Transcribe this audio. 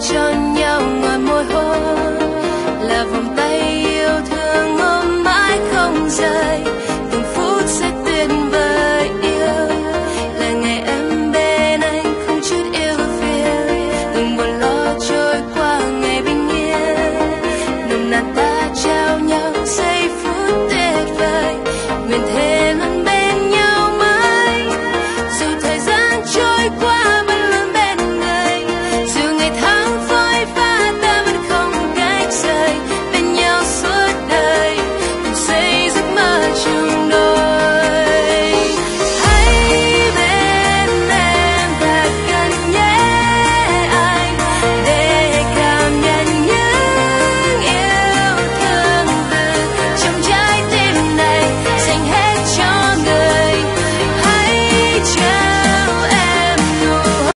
cho nhau ngoài môi hôn là vòng tay yêu thương ôm mãi không rời.